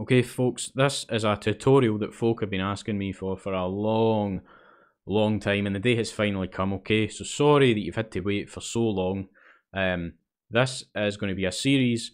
Okay, folks, this is a tutorial that folk have been asking me for for a long, long time, and the day has finally come. Okay, so sorry that you've had to wait for so long. Um, this is going to be a series.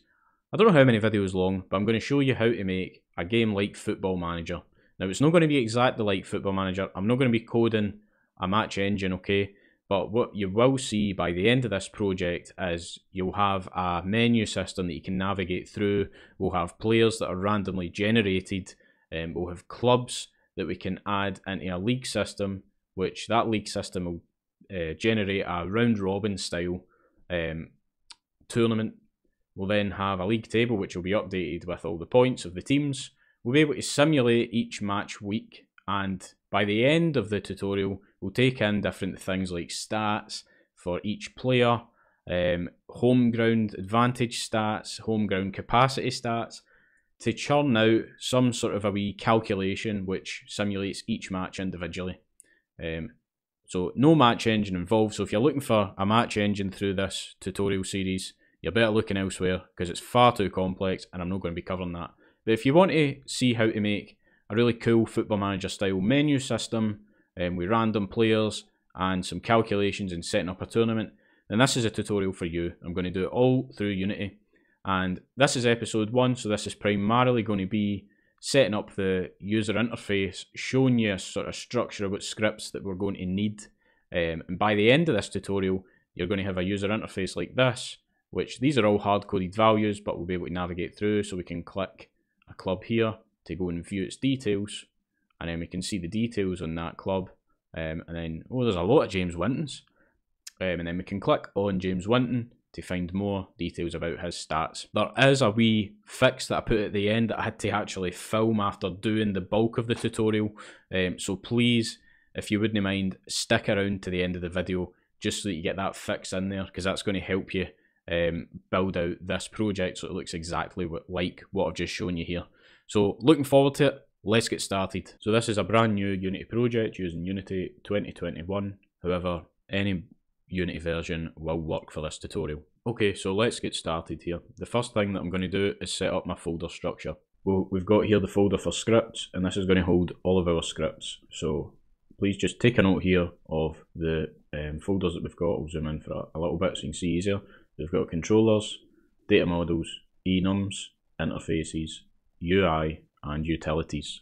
I don't know how many videos long, but I'm going to show you how to make a game like Football Manager. Now, it's not going to be exactly like Football Manager. I'm not going to be coding a match engine, okay? But what you will see by the end of this project is you'll have a menu system that you can navigate through. We'll have players that are randomly generated. Um, we'll have clubs that we can add into a league system, which that league system will uh, generate a round robin style um, tournament. We'll then have a league table which will be updated with all the points of the teams. We'll be able to simulate each match week, and by the end of the tutorial, We'll take in different things like stats for each player, um, home ground advantage stats, home ground capacity stats, to churn out some sort of a wee calculation which simulates each match individually. Um, so no match engine involved. So if you're looking for a match engine through this tutorial series, you're better looking elsewhere because it's far too complex and I'm not going to be covering that. But if you want to see how to make really cool football manager style menu system um, with random players and some calculations and setting up a tournament, then this is a tutorial for you. I'm going to do it all through Unity. And this is episode one, so this is primarily going to be setting up the user interface, showing you a sort of structure about scripts that we're going to need. Um, and by the end of this tutorial, you're going to have a user interface like this, which these are all hard-coded values, but we'll be able to navigate through. So we can click a club here to go and view its details and then we can see the details on that club. Um, and then, oh, there's a lot of James Wintons. Um, and then we can click on James Winton to find more details about his stats. There is a wee fix that I put at the end that I had to actually film after doing the bulk of the tutorial. Um, so please, if you wouldn't mind, stick around to the end of the video just so that you get that fix in there because that's going to help you um, build out this project so it looks exactly what, like what I've just shown you here. So looking forward to it let's get started. So this is a brand new Unity project using Unity 2021. However, any Unity version will work for this tutorial. Okay, so let's get started here. The first thing that I'm going to do is set up my folder structure. Well, we've got here the folder for scripts, and this is going to hold all of our scripts. So please just take a note here of the um, folders that we've got. I'll zoom in for a, a little bit so you can see easier. We've got controllers, data models, enums, interfaces, UI, and utilities.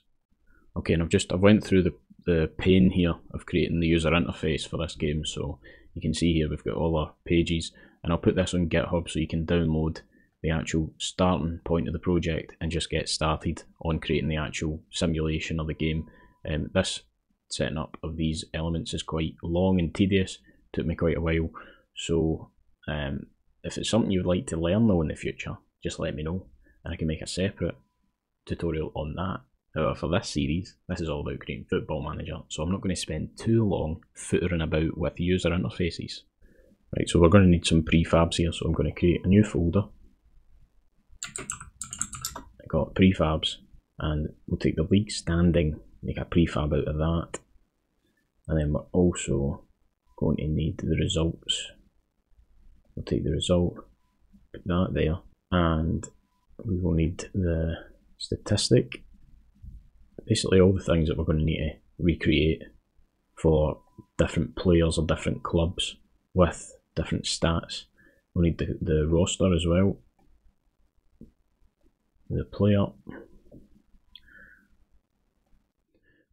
Okay, and I've just I've went through the, the pain here of creating the user interface for this game, so you can see here we've got all our pages, and I'll put this on GitHub so you can download the actual starting point of the project and just get started on creating the actual simulation of the game. Um, this setting up of these elements is quite long and tedious, took me quite a while, so um, if it's something you'd like to learn though in the future, just let me know and I can make a separate tutorial on that. However, for this series, this is all about creating Football Manager, so I'm not going to spend too long footering about with user interfaces. Right, so we're going to need some prefabs here, so I'm going to create a new folder. I got prefabs, and we'll take the league standing, make a prefab out of that. And then we're also going to need the results. We'll take the result, put that there, and we will need the statistic. Basically, all the things that we're going to need to recreate for different players or different clubs with different stats. We'll need the, the roster as well. The player.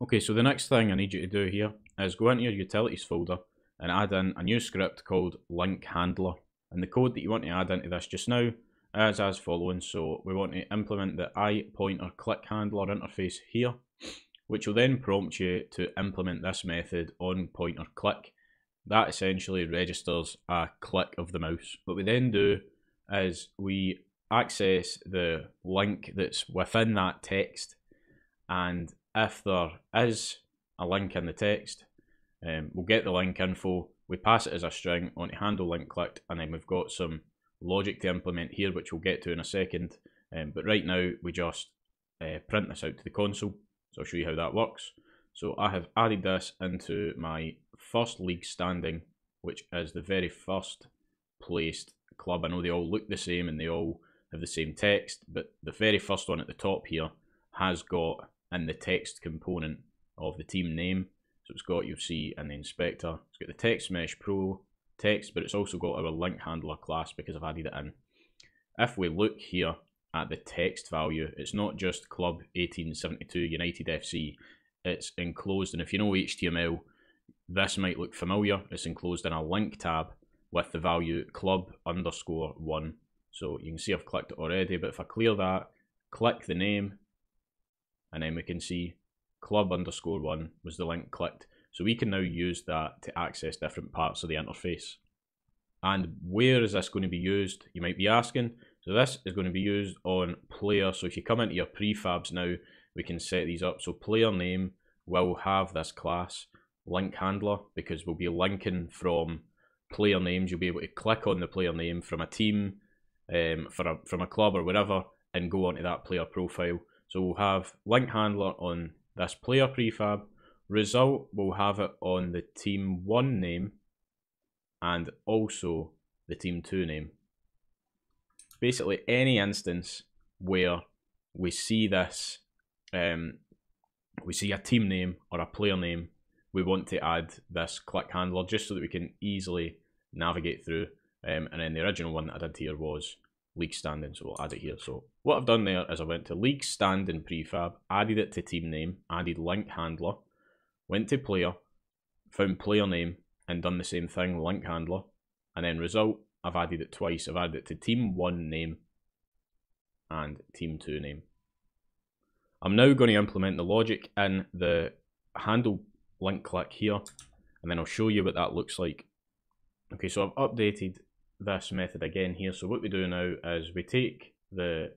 Okay, so the next thing I need you to do here is go into your utilities folder and add in a new script called link handler. And the code that you want to add into this just now as as following. So we want to implement the I pointer click handler interface here, which will then prompt you to implement this method on pointer click. That essentially registers a click of the mouse. What we then do is we access the link that's within that text and if there is a link in the text, um, we'll get the link info, we pass it as a string onto handle link clicked, and then we've got some logic to implement here, which we'll get to in a second. Um, but right now, we just uh, print this out to the console. So I'll show you how that works. So I have added this into my first league standing, which is the very first placed club. I know they all look the same and they all have the same text, but the very first one at the top here has got in the text component of the team name. So it's got, you'll see in the inspector, it's got the text mesh pro text, but it's also got our link handler class because I've added it in. If we look here at the text value, it's not just club 1872 United FC, it's enclosed, and if you know HTML, this might look familiar. It's enclosed in a link tab with the value club underscore one. So you can see I've clicked it already, but if I clear that, click the name, and then we can see club underscore one was the link clicked. So we can now use that to access different parts of the interface. And where is this going to be used? You might be asking. So this is going to be used on player. So if you come into your prefabs now, we can set these up. So player name will have this class link handler because we'll be linking from player names. You'll be able to click on the player name from a team, um, for a, from a club or whatever, and go onto that player profile. So we'll have link handler on this player prefab. Result, we'll have it on the team one name and also the team two name. Basically, any instance where we see this, um, we see a team name or a player name, we want to add this click handler just so that we can easily navigate through. Um, and then the original one that I did here was league standing, so we'll add it here. So what I've done there is I went to league standing prefab, added it to team name, added link handler, went to player, found player name, and done the same thing, link handler, and then result, I've added it twice. I've added it to team one name and team two name. I'm now going to implement the logic in the handle link click here, and then I'll show you what that looks like. Okay, so I've updated this method again here. So what we do now is we take the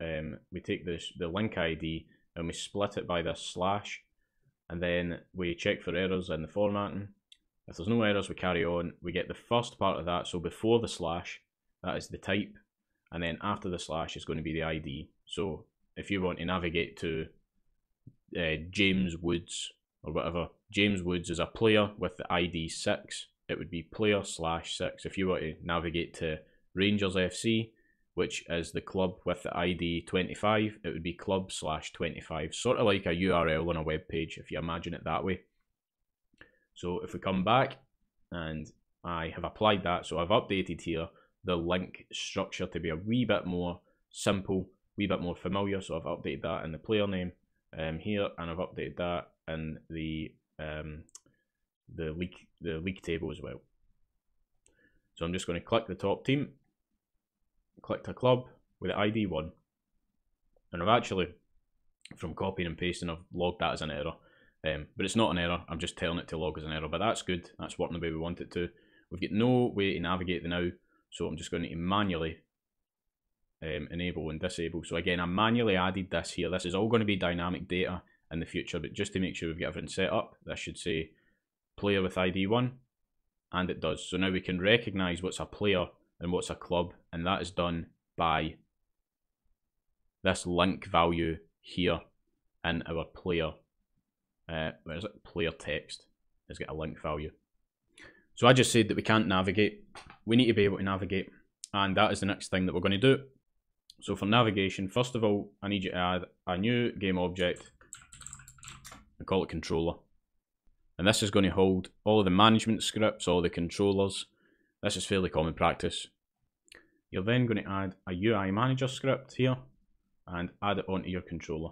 um, we take this the link ID and we split it by this slash, and then we check for errors in the formatting. If there's no errors, we carry on. We get the first part of that. So before the slash, that is the type, and then after the slash is going to be the ID. So if you want to navigate to uh, James Woods or whatever, James Woods is a player with the ID six it would be player slash six. If you were to navigate to Rangers FC, which is the club with the ID 25, it would be club slash 25. Sort of like a URL on a web page, if you imagine it that way. So if we come back and I have applied that, so I've updated here the link structure to be a wee bit more simple, wee bit more familiar. So I've updated that in the player name um, here, and I've updated that in the um, the league the league table as well. So I'm just going to click the top team, click to club with ID one, and I've actually from copying and pasting I've logged that as an error. Um, but it's not an error, I'm just telling it to log as an error, but that's good, that's working the way we want it to. We've got no way to navigate the now, so I'm just going to manually um, enable and disable. So again, I manually added this here. This is all going to be dynamic data in the future, but just to make sure we've got everything set up, this should say player with ID 1, and it does. So now we can recognize what's a player and what's a club, and that is done by this link value here in our player, uh, where is it? Player text has got a link value. So I just said that we can't navigate. We need to be able to navigate, and that is the next thing that we're going to do. So for navigation, first of all, I need you to add a new game object and call it controller. And this is going to hold all the management scripts, all the controllers. This is fairly common practice. You're then going to add a UI manager script here and add it onto your controller.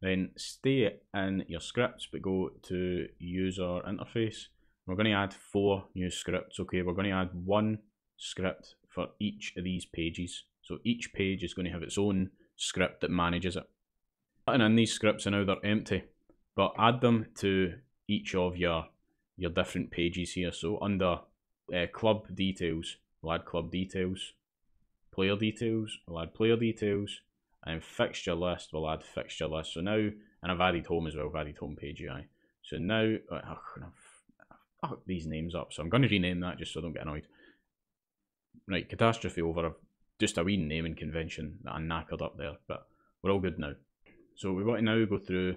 Then stay in your scripts but go to user interface. We're going to add four new scripts. Okay, we're going to add one script for each of these pages. So each page is going to have its own script that manages it. And in these scripts are now they're empty, but add them to each of your your different pages here. So under uh, club details, we'll add club details. Player details, we'll add player details. And fixture list, we'll add fixture list. So now, and I've added home as well, I've added home page UI. So now, uh, I've, I've these names up, so I'm going to rename that just so I don't get annoyed. Right, catastrophe over just a wee naming convention that I knackered up there, but we're all good now. So we want to now go through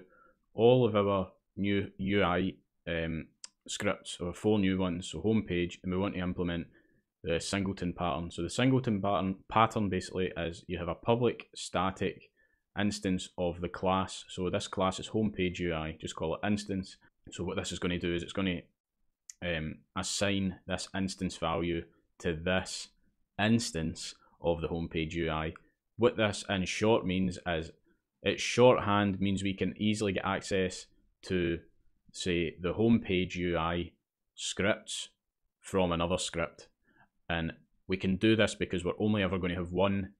all of our new UI um, scripts or four new ones, so homepage, and we want to implement the singleton pattern. So the singleton pattern pattern basically is you have a public static instance of the class. So this class is homepage UI, just call it instance. So what this is going to do is it's going to um, assign this instance value to this instance of the homepage UI. What this in short means is it's shorthand means we can easily get access to say the homepage UI scripts from another script. And we can do this because we're only ever going to have one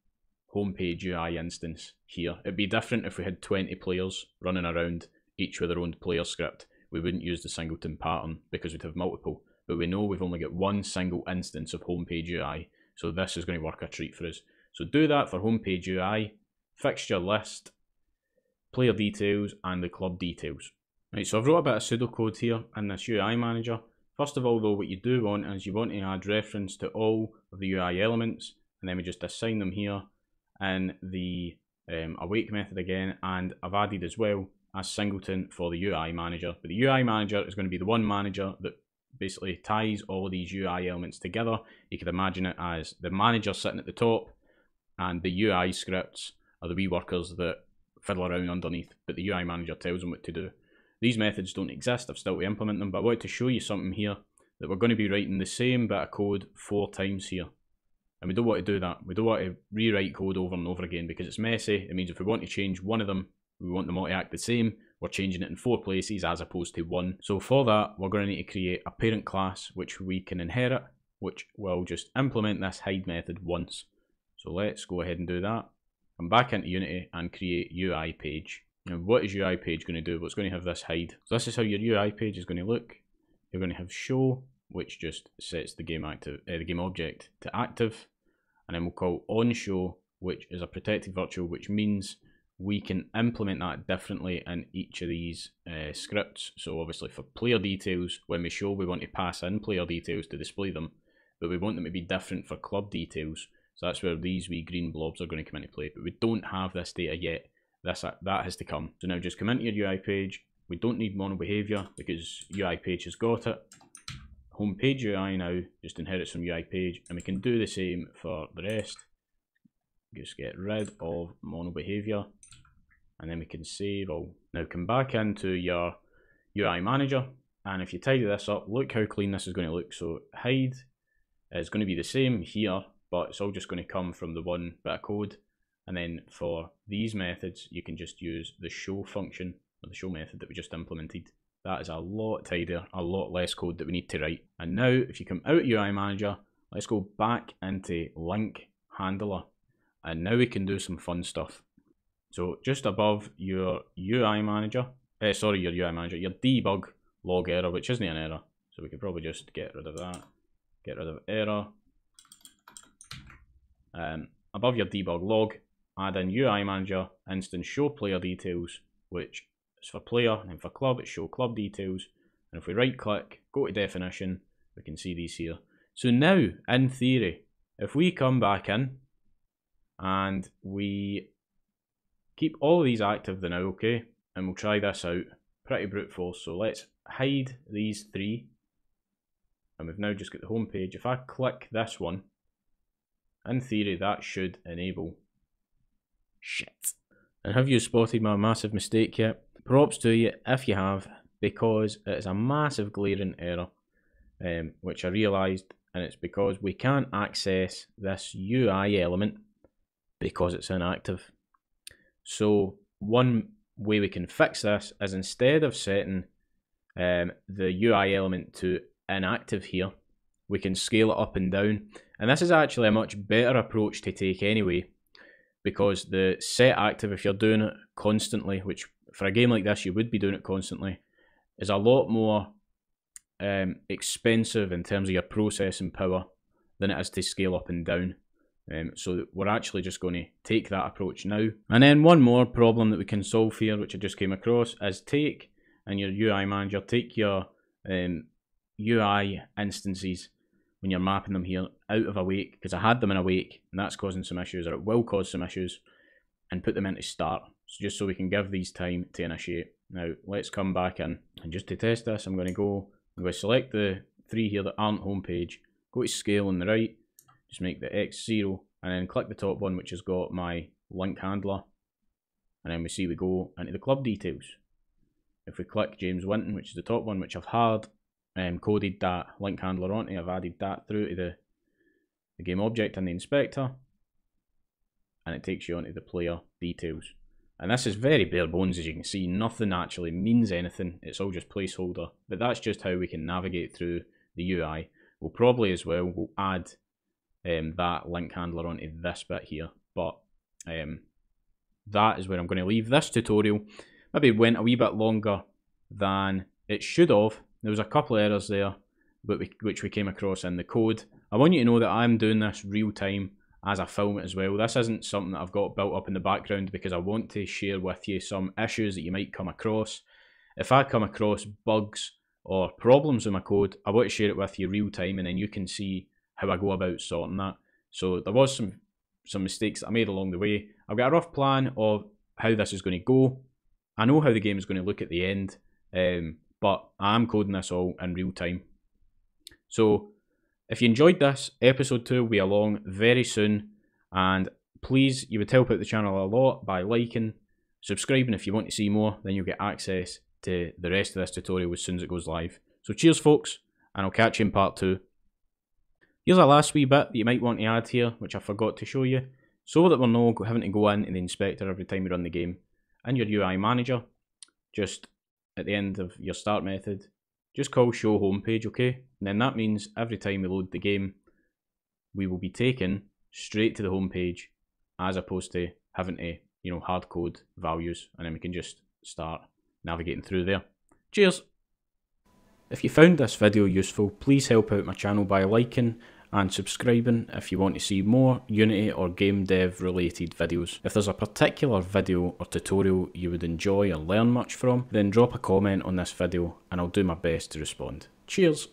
homepage UI instance here. It'd be different if we had 20 players running around, each with their own player script. We wouldn't use the singleton pattern because we'd have multiple. But we know we've only got one single instance of homepage UI, so this is going to work a treat for us. So do that for homepage UI, fixture list, player details, and the club details. Right, so I've wrote a bit of pseudocode here in this UI manager. First of all though, what you do want is you want to add reference to all of the UI elements, and then we just assign them here in the um, awake method again, and I've added as well a singleton for the UI manager. But the UI manager is going to be the one manager that basically ties all of these UI elements together. You could imagine it as the manager sitting at the top, and the UI scripts are the wee workers that fiddle around underneath, but the UI manager tells them what to do. These methods don't exist, I've still to implement them, but I wanted to show you something here that we're going to be writing the same bit of code four times here. And we don't want to do that. We don't want to rewrite code over and over again because it's messy. It means if we want to change one of them, we want them all to act the same. We're changing it in four places as opposed to one. So for that, we're going to need to create a parent class which we can inherit, which will just implement this hide method once. So let's go ahead and do that. Come back into Unity and create UI page. Now, what is your UI page going to do? What's going to have this hide? So this is how your UI page is going to look. You're going to have show, which just sets the game active, uh, the game object to active, and then we'll call on show, which is a protected virtual, which means we can implement that differently in each of these uh, scripts. So obviously for player details, when we show, we want to pass in player details to display them, but we want them to be different for club details. So that's where these wee green blobs are going to come into play. But we don't have this data yet this that has to come. So now just come into your UI page. We don't need mono behavior because UI page has got it. Home page UI now just inherits from UI page, and we can do the same for the rest. Just get rid of mono behavior, and then we can save all. Now come back into your UI manager, and if you tidy this up, look how clean this is going to look. So hide is going to be the same here, but it's all just going to come from the one bit of code and then for these methods, you can just use the show function or the show method that we just implemented. That is a lot tidier, a lot less code that we need to write. And now if you come out of UI Manager, let's go back into Link Handler. And now we can do some fun stuff. So just above your UI Manager, eh, sorry, your UI Manager, your debug log error, which isn't an error. So we could probably just get rid of that. Get rid of error. Um, above your debug log, add in UI manager instance show player details, which is for player, and for club it's show club details. And if we right click, go to definition, we can see these here. So now, in theory, if we come back in and we keep all these active then okay, and we'll try this out, pretty brute force. So let's hide these three, and we've now just got the home page. If I click this one, in theory, that should enable Shit. And have you spotted my massive mistake yet? Props to you if you have, because it is a massive glaring error, um, which I realised, and it's because we can't access this UI element because it's inactive. So one way we can fix this is instead of setting um, the UI element to inactive here, we can scale it up and down. And this is actually a much better approach to take anyway, because the set active, if you're doing it constantly, which for a game like this you would be doing it constantly, is a lot more um, expensive in terms of your processing power than it is to scale up and down. Um, so we're actually just going to take that approach now. And then one more problem that we can solve here, which I just came across, is take and your UI manager, take your um, UI instances when you're mapping them here out of awake because I had them in awake and that's causing some issues or it will cause some issues and put them into start so just so we can give these time to initiate now let's come back in and just to test this I'm going to go I'm going to select the three here that aren't homepage go to scale on the right, just make the X zero, and then click the top one which has got my link handler, and then we see we go into the club details. If we click James Winton, which is the top one, which I've hard um, coded that link handler onto, I've added that through to the, the game object and the inspector, and it takes you onto the player details. And this is very bare bones as you can see, nothing actually means anything, it's all just placeholder, but that's just how we can navigate through the UI. We'll probably as well, we'll add um, that link handler onto this bit here, but um, that is where I'm going to leave this tutorial. Maybe went a wee bit longer than it should have. There was a couple of errors there, but we, which we came across in the code. I want you to know that I'm doing this real time as I film it as well. This isn't something that I've got built up in the background because I want to share with you some issues that you might come across. If I come across bugs or problems in my code, I want to share it with you real time and then you can see how I go about sorting that. So there was some some mistakes I made along the way. I've got a rough plan of how this is going to go. I know how the game is going to look at the end, um, but I'm coding this all in real time. So if you enjoyed this, episode 2 will be along very soon. And please, you would help out the channel a lot by liking, subscribing if you want to see more, then you'll get access to the rest of this tutorial as soon as it goes live. So cheers folks, and I'll catch you in part 2. Here's a last wee bit that you might want to add here, which I forgot to show you. So that we're not having to go in in the inspector every time you run the game. In your UI manager, just at the end of your start method, just call show homepage, okay? And then that means every time we load the game, we will be taken straight to the homepage as opposed to having to, you know, hard code values and then we can just start navigating through there. Cheers! If you found this video useful, please help out my channel by liking and subscribing if you want to see more Unity or game dev related videos. If there's a particular video or tutorial you would enjoy or learn much from, then drop a comment on this video and I'll do my best to respond. Cheers!